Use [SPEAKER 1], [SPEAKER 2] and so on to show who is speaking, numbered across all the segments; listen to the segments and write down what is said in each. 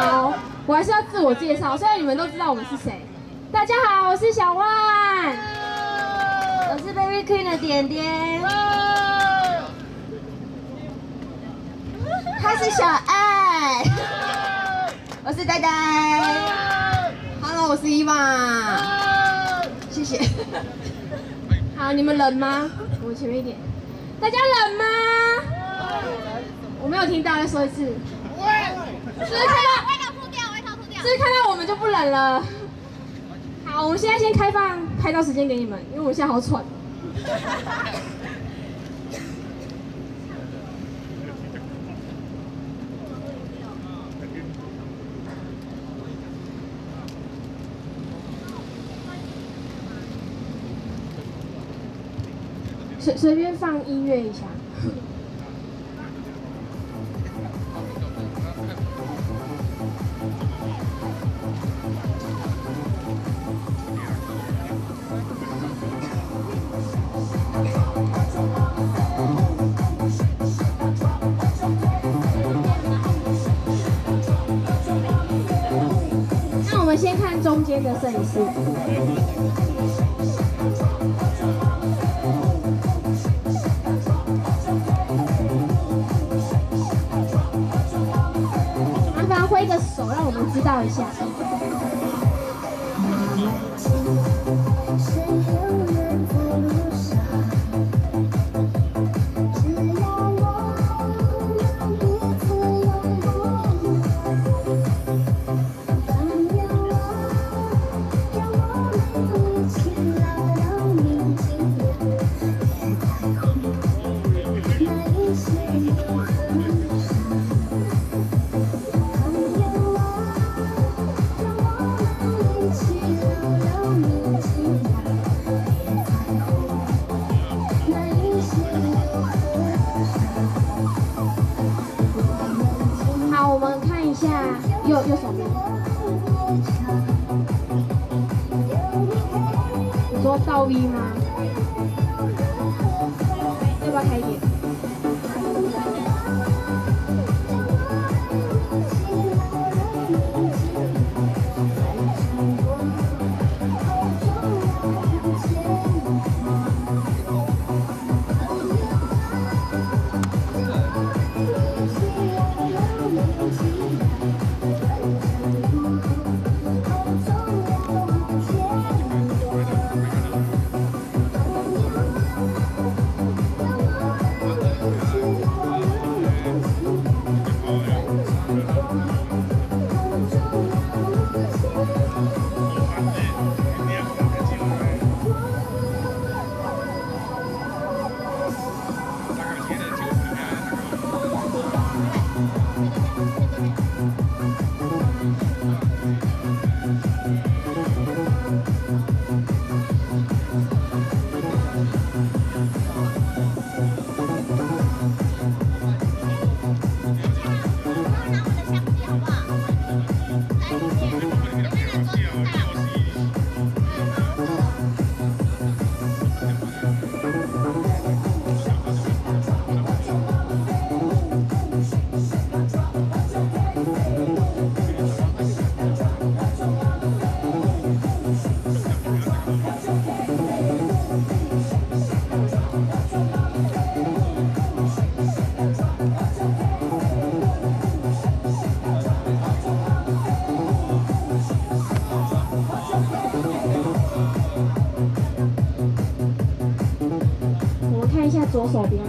[SPEAKER 1] 好，我还是要自我介绍，虽然你们都知道我们是谁。大家好，我是小万，
[SPEAKER 2] 我是 Baby Queen 的点点，他是小爱，我是呆呆，Hello，我是伊娃，谢谢。
[SPEAKER 1] 好，你们冷吗？我前面一点。大家冷吗？我没有听到，再说一次。是不是看到？外套脱掉，外套脱掉。是不是看到我们就不冷了？好，我们现在先开放拍照时间给你们，因为我现在好喘。随随便放音乐一下。先看中间的摄影师。麻烦挥个手，让我们知道一下。右右手边。你说倒 V 吗？看一下左手边。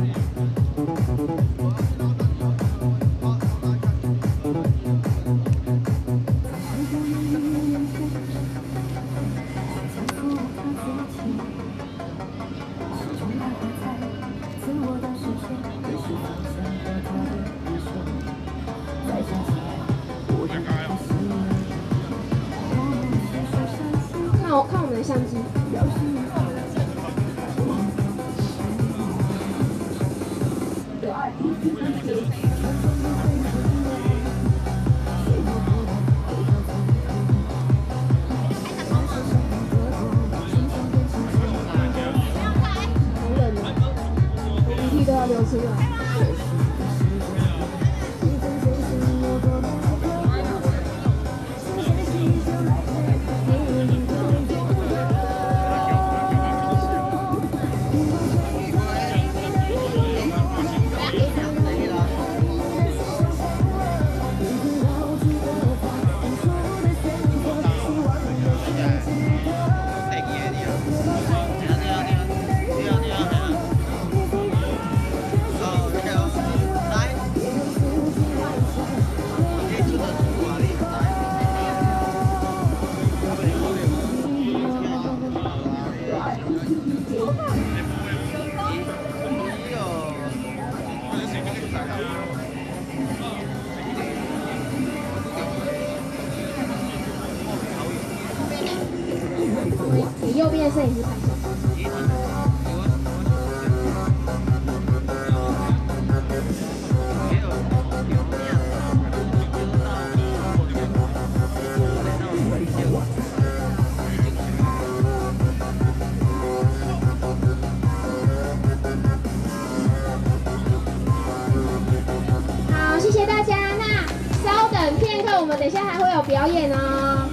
[SPEAKER 1] 看我们的相机。右边的摄影师拍照。好，谢谢大家。那稍等片刻，我们等一下还会有表演哦。